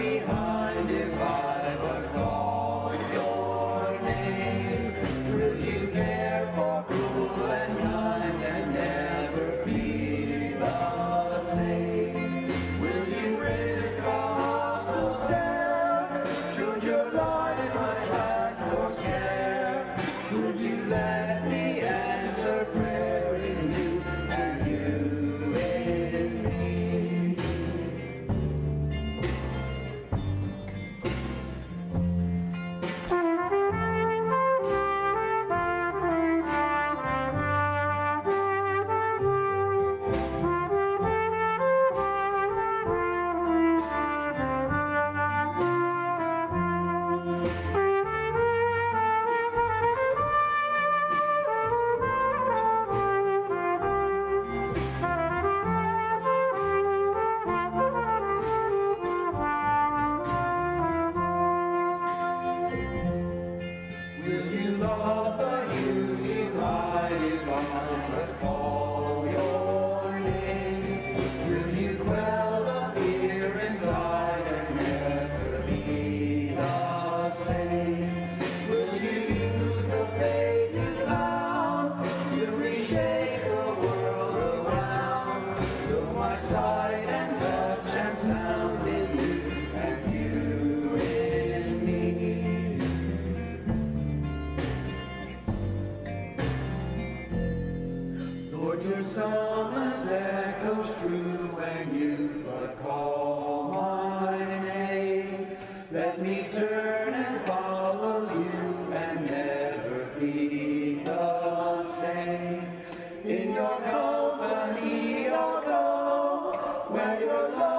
we are. como un. Your summons echoes true when you but call my name, let me turn and follow you and never be the same. In your company I'll go where your love